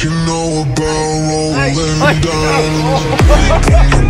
You know about rolling down?